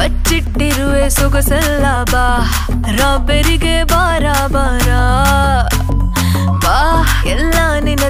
ಬಚ್ಚಿಟ್ಟಿರುವೆ ಸೊಗಸಲ್ಲ ಬಾ. ರಾಬೆರಿಗೆ ಬಾ.